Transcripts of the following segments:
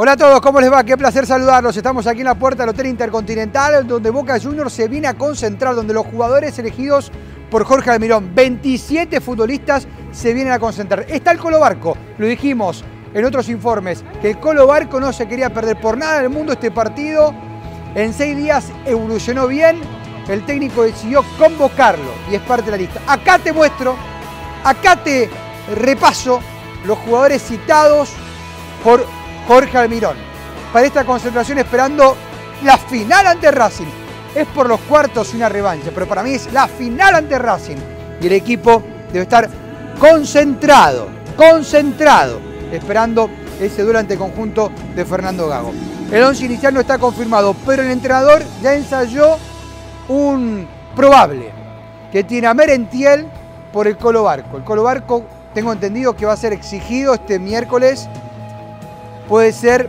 Hola a todos, ¿cómo les va? Qué placer saludarlos. Estamos aquí en la puerta del Hotel Intercontinental, donde Boca Juniors se viene a concentrar, donde los jugadores elegidos por Jorge Almirón, 27 futbolistas, se vienen a concentrar. Está el Colo Barco, lo dijimos en otros informes, que el Colo Barco no se quería perder por nada en el mundo este partido. En seis días evolucionó bien, el técnico decidió convocarlo y es parte de la lista. Acá te muestro, acá te repaso los jugadores citados por Jorge Almirón. Para esta concentración esperando la final ante Racing. Es por los cuartos una revancha, pero para mí es la final ante Racing. Y el equipo debe estar concentrado, concentrado, esperando ese durante conjunto de Fernando Gago. El once inicial no está confirmado, pero el entrenador ya ensayó un probable que tiene a Merentiel por el Colo Barco. El Colo Barco tengo entendido que va a ser exigido este miércoles puede ser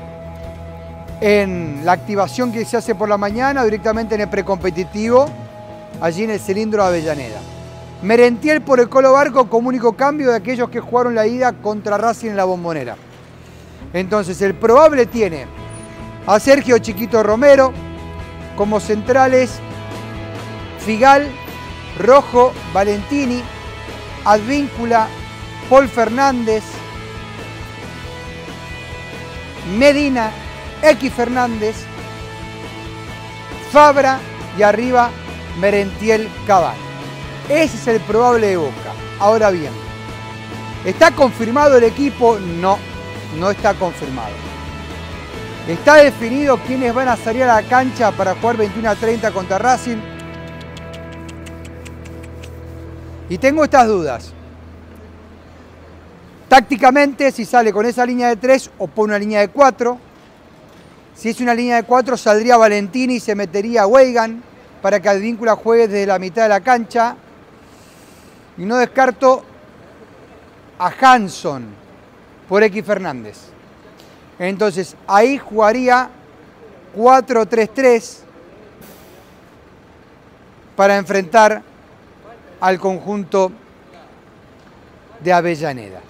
en la activación que se hace por la mañana o directamente en el precompetitivo, allí en el cilindro de Avellaneda. Merentiel por el Colo Barco como único cambio de aquellos que jugaron la ida contra Racing en la bombonera. Entonces el probable tiene a Sergio Chiquito Romero como centrales, Figal, Rojo, Valentini, Advíncula, Paul Fernández, Medina, X Fernández, Fabra y arriba Merentiel Cabal. Ese es el probable de Boca. Ahora bien, ¿está confirmado el equipo? No, no está confirmado. ¿Está definido quiénes van a salir a la cancha para jugar 21 a 30 contra Racing? Y tengo estas dudas. Tácticamente, si sale con esa línea de 3 o pone una línea de 4. Si es una línea de 4, saldría Valentini y se metería a Weigan para que Advíncula juegue desde la mitad de la cancha. Y no descarto a Hanson por X Fernández. Entonces, ahí jugaría 4-3-3 para enfrentar al conjunto de Avellaneda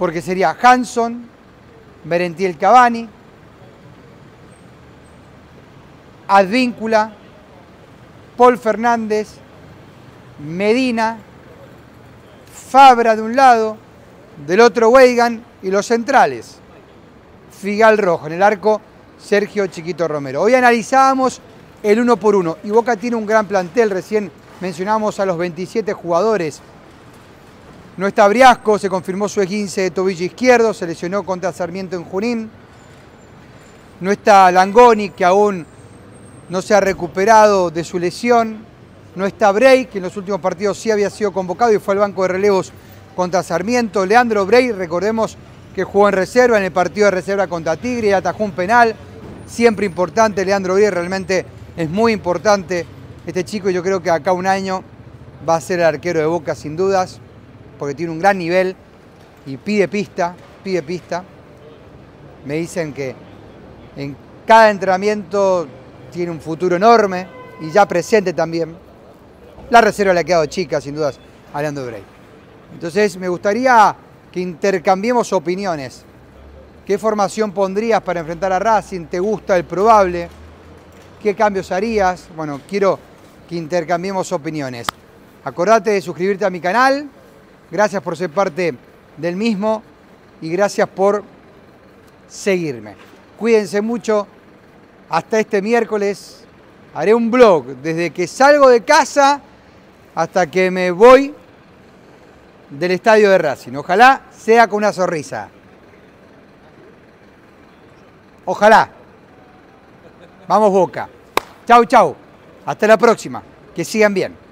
porque sería Hanson, Merentiel Cavani, Advíncula, Paul Fernández, Medina, Fabra de un lado, del otro Weigan y los centrales. Figal Rojo, en el arco Sergio Chiquito Romero. Hoy analizábamos el uno por uno y Boca tiene un gran plantel, recién mencionamos a los 27 jugadores no está Briasco, se confirmó su E15 de tobillo izquierdo, se lesionó contra Sarmiento en Junín. No está Langoni, que aún no se ha recuperado de su lesión. No está Bray, que en los últimos partidos sí había sido convocado y fue al banco de relevos contra Sarmiento. Leandro Bray, recordemos que jugó en reserva en el partido de reserva contra Tigre y atajó un penal. Siempre importante, Leandro Bray realmente es muy importante. Este chico yo creo que acá un año va a ser el arquero de Boca sin dudas porque tiene un gran nivel y pide pista, pide pista. Me dicen que en cada entrenamiento tiene un futuro enorme y ya presente también. La reserva le ha quedado chica, sin dudas, a Leandro Bray. Entonces me gustaría que intercambiemos opiniones. ¿Qué formación pondrías para enfrentar a Racing? ¿Te gusta el probable? ¿Qué cambios harías? Bueno, quiero que intercambiemos opiniones. Acordate de suscribirte a mi canal, Gracias por ser parte del mismo y gracias por seguirme. Cuídense mucho. Hasta este miércoles haré un blog desde que salgo de casa hasta que me voy del estadio de Racing. Ojalá sea con una sonrisa. Ojalá. Vamos Boca. Chau, chau. Hasta la próxima. Que sigan bien.